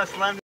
us,